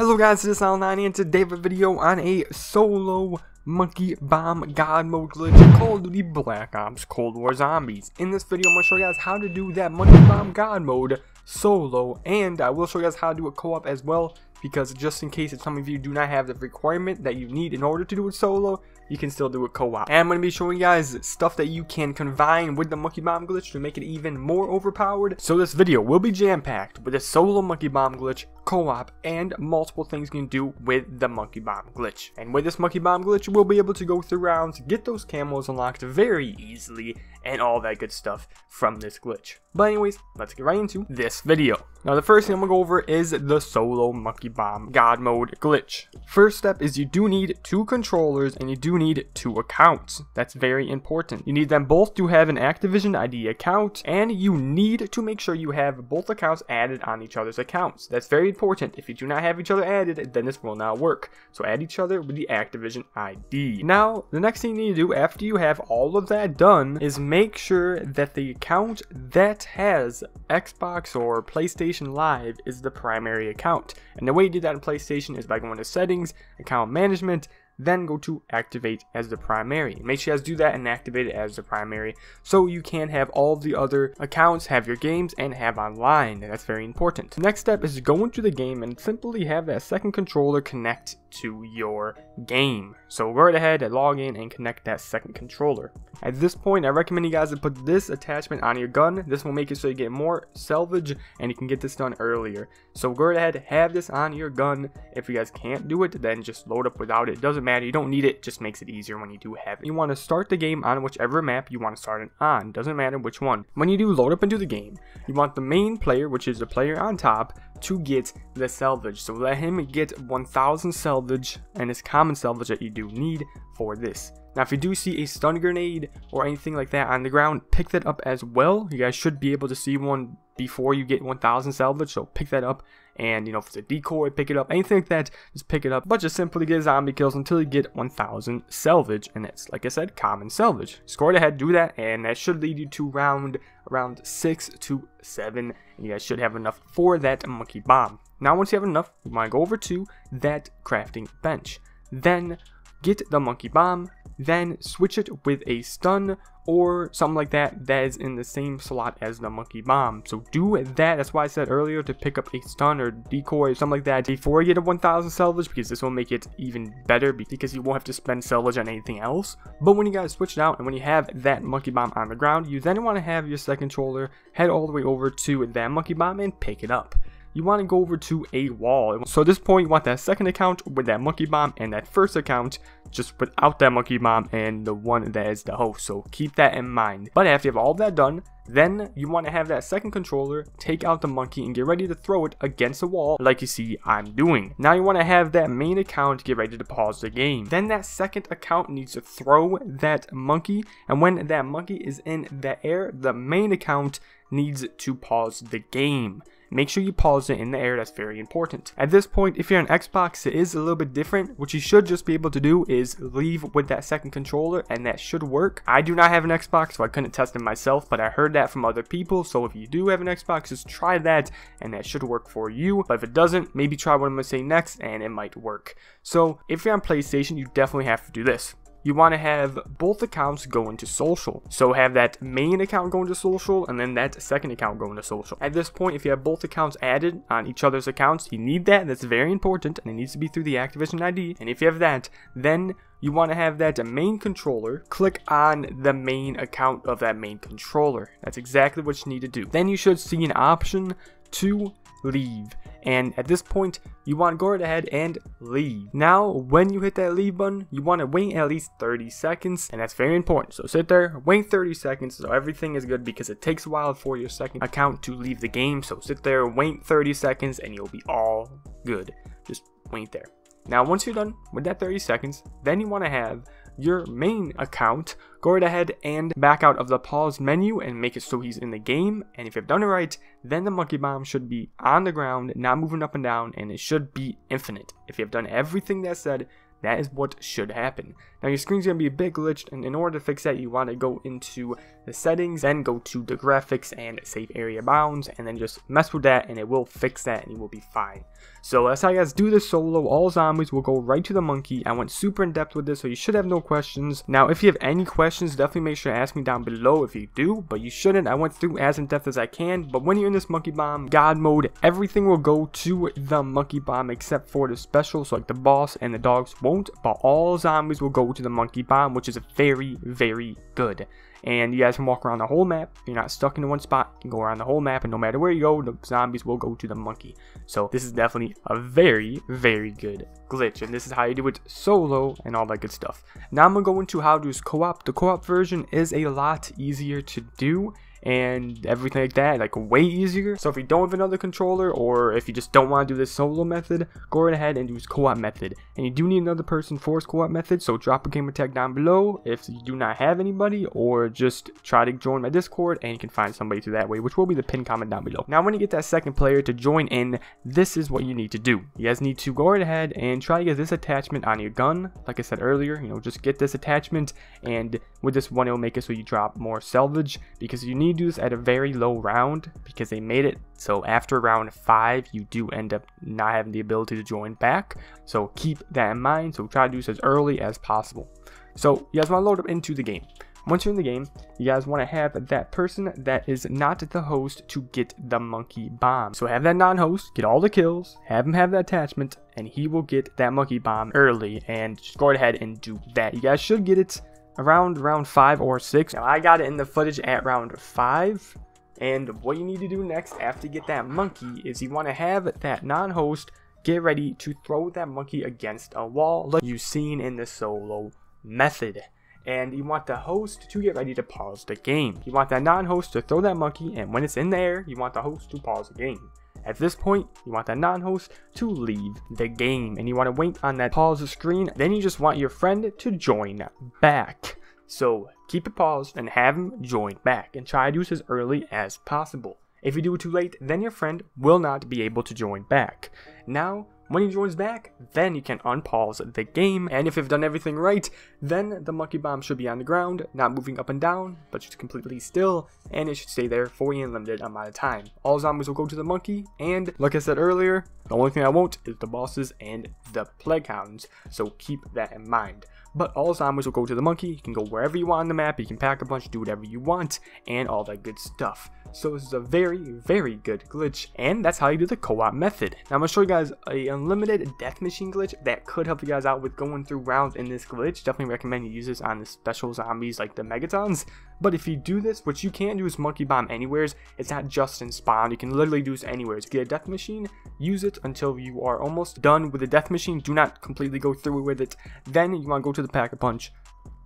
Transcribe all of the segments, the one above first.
Hello guys, this is Al90 and today we have a video on a solo monkey bomb god mode glitch Call of Duty Black Ops Cold War Zombies. In this video I'm going to show you guys how to do that monkey bomb god mode solo and I will show you guys how to do it co-op as well because just in case if some of you do not have the requirement that you need in order to do it solo, you can still do it co-op. And I'm going to be showing you guys stuff that you can combine with the Monkey Bomb glitch to make it even more overpowered. So this video will be jam-packed with a solo Monkey Bomb glitch, co-op, and multiple things you can do with the Monkey Bomb glitch. And with this Monkey Bomb glitch, we'll be able to go through rounds, get those camos unlocked very easily, and all that good stuff from this glitch. But anyways, let's get right into this video. Now the first thing I'm going to go over is the solo monkey bomb god mode glitch. First step is you do need two controllers and you do need two accounts. That's very important. You need them both to have an Activision ID account and you need to make sure you have both accounts added on each other's accounts. That's very important. If you do not have each other added, then this will not work. So add each other with the Activision ID. Now, the next thing you need to do after you have all of that done is make sure that the account that has Xbox or PlayStation Live is the primary account. And the way you do that in PlayStation is by going to settings, account management, then go to activate as the primary. Make sure you guys do that and activate it as the primary so you can have all the other accounts, have your games, and have online. That's very important. Next step is go into the game and simply have that second controller connect to your game. So go right ahead and log in and connect that second controller. At this point, I recommend you guys to put this attachment on your gun. This will make it so you get more salvage and you can get this done earlier. So go right ahead, have this on your gun. If you guys can't do it, then just load up without it. It doesn't matter, you don't need it, just makes it easier when you do have it. You want to start the game on whichever map you want to start it on. Doesn't matter which one. When you do load up into the game, you want the main player, which is the player on top, to get the salvage. So let him get 1000 salvage and it's common salvage that you do need for this. Now if you do see a stun grenade or anything like that on the ground, pick that up as well. You guys should be able to see one before you get 1000 salvage, so pick that up. And you know, if it's a decoy, pick it up. Anything like that, just pick it up. But just simply get zombie kills until you get 1000 salvage. And that's, like I said, common salvage. Score ahead, do that, and that should lead you to round around 6 to 7. And you guys should have enough for that monkey bomb. Now once you have enough, you to go over to that crafting bench. Then get the monkey bomb, then switch it with a stun or something like that that is in the same slot as the monkey bomb. So do that. That's why I said earlier to pick up a stun or decoy or something like that before you get a 1000 salvage because this will make it even better because you won't have to spend salvage on anything else. But when you guys switch it out and when you have that monkey bomb on the ground, you then want to have your second controller head all the way over to that monkey bomb and pick it up you want to go over to a wall. So at this point, you want that second account with that monkey bomb and that first account just without that monkey bomb and the one that is the host. So keep that in mind. But after you have all that done, then you want to have that second controller take out the monkey and get ready to throw it against the wall like you see I'm doing. Now you want to have that main account get ready to pause the game. Then that second account needs to throw that monkey and when that monkey is in the air, the main account needs to pause the game. Make sure you pause it in the air, that's very important. At this point, if you're on Xbox, it is a little bit different. What you should just be able to do is leave with that second controller and that should work. I do not have an Xbox, so I couldn't test it myself, but I heard that from other people. So if you do have an Xbox, just try that and that should work for you. But if it doesn't, maybe try what I'm going to say next and it might work. So if you're on PlayStation, you definitely have to do this you want to have both accounts go into social. So have that main account go into social and then that second account go into social. At this point, if you have both accounts added on each other's accounts, you need that. That's very important and it needs to be through the Activision ID. And if you have that, then you want to have that main controller click on the main account of that main controller. That's exactly what you need to do. Then you should see an option to leave. And at this point, you want to go right ahead and leave. Now, when you hit that leave button, you want to wait at least 30 seconds, and that's very important. So sit there, wait 30 seconds, so everything is good because it takes a while for your second account to leave the game. So sit there, wait 30 seconds, and you'll be all good. Just wait there. Now, once you're done with that 30 seconds, then you want to have your main account, go right ahead and back out of the pause menu and make it so he's in the game. And if you've done it right, then the monkey bomb should be on the ground, not moving up and down, and it should be infinite. If you've done everything that said, that is what should happen. Now your screen's going to be a bit glitched and in order to fix that you want to go into the settings, then go to the graphics and save area bounds, and then just mess with that and it will fix that and you will be fine. So that's how you guys do this solo. All zombies will go right to the monkey. I went super in depth with this, so you should have no questions. Now, if you have any questions, definitely make sure to ask me down below if you do, but you shouldn't. I went through as in depth as I can, but when you're in this monkey bomb god mode, everything will go to the monkey bomb except for the special, so like the boss and the dogs won't, but all zombies will go to the monkey bomb, which is very, very good and you guys can walk around the whole map. You're not stuck in one spot. You can go around the whole map, and no matter where you go, the zombies will go to the monkey. So this is definitely a very, very good glitch, and this is how you do it solo and all that good stuff. Now I'm gonna go into how to use co-op. The co-op version is a lot easier to do and everything like that, like way easier. So if you don't have another controller or if you just don't want to do this solo method, go right ahead and use co-op method. And you do need another person for this co-op method, so drop a gamer tag down below if you do not have anybody or just try to join my Discord and you can find somebody through that way, which will be the pin comment down below. Now when you get that second player to join in, this is what you need to do. You guys need to go right ahead and try to get this attachment on your gun. Like I said earlier, you know, just get this attachment and with this one it will make it so you drop more salvage because you need do this at a very low round because they made it so after round 5 you do end up not having the ability to join back. So keep that in mind. So try to do this as early as possible. So you guys want to load up into the game. Once you're in the game, you guys want to have that person that is not the host to get the monkey bomb. So have that non-host, get all the kills, have him have the attachment, and he will get that monkey bomb early. And just go ahead and do that. You guys should get it around round 5 or 6. Now, I got it in the footage at round 5. And what you need to do next after you get that monkey is you want to have that non-host get ready to throw that monkey against a wall like you've seen in the solo method. And you want the host to get ready to pause the game. You want that non-host to throw that monkey and when it's in there, you want the host to pause the game. At this point, you want that non-host to leave the game and you want to wait on that pause screen. Then you just want your friend to join back. So keep it paused and have him join back and try to do as early as possible. If you do it too late, then your friend will not be able to join back. Now, when he joins back, then you can unpause the game, and if you've done everything right, then the monkey bomb should be on the ground, not moving up and down, but just completely still, and it should stay there for an unlimited amount of time. All zombies will go to the monkey, and like I said earlier, the only thing I won't is the bosses and the plague hounds, so keep that in mind. But all zombies will go to the monkey, you can go wherever you want on the map, you can pack a punch, do whatever you want, and all that good stuff. So this is a very, very good glitch, and that's how you do the co-op method. Now I'm going to show you guys a unlimited death machine glitch that could help you guys out with going through rounds in this glitch. Definitely recommend you use this on the special zombies like the Megatons. But if you do this, what you can do is monkey bomb anywheres. It's not just in spawn, you can literally do this anywhere. Get a death machine, use it until you are almost done with the death machine. Do not completely go through with it. Then you want to go to the pack-a-punch,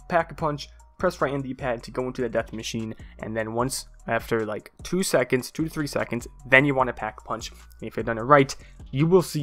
pack-a-punch, press right on the pad to go into the death machine and then once after like two seconds two to three seconds then you want to pack a punch if you've done it right you will see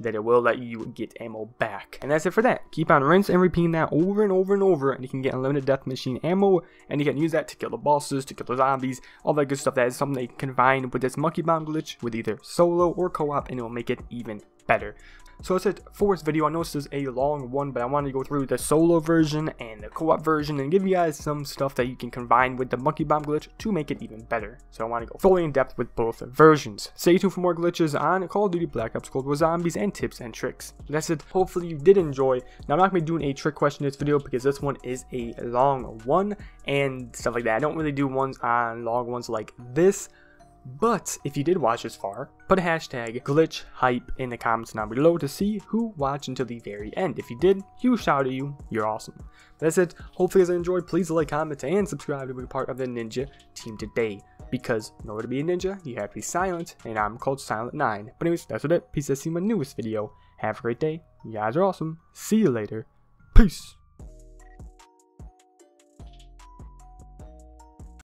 that it will let you get ammo back. And that's it for that. Keep on rinse and repeating that over and over and over and you can get unlimited death machine ammo and you can use that to kill the bosses, to kill the zombies, all that good stuff. That is something can combine with this monkey bomb glitch with either solo or co-op and it will make it even better. So that's it for this video. I know this is a long one, but I wanted to go through the solo version and the co-op version and give you guys some stuff that you can combine with the Monkey Bomb glitch to make it even better. So I want to go fully in depth with both versions. Stay tuned for more glitches on Call of Duty Black Ops Cold War Zombies and tips and tricks. That's it. Hopefully you did enjoy. Now I'm not going to be doing a trick question in this video because this one is a long one and stuff like that. I don't really do ones on long ones like this. But if you did watch this far, put a hashtag glitch hype in the comments down below to see who watched until the very end. If you did, huge shout out to you. You're awesome. That's it. Hopefully you guys enjoyed. Please like, comment, and subscribe to be part of the Ninja team today. Because in order to be a ninja, you have to be silent, and I'm called Silent9. But anyways, that's it. Peace. I see my newest video. Have a great day. You guys are awesome. See you later. Peace.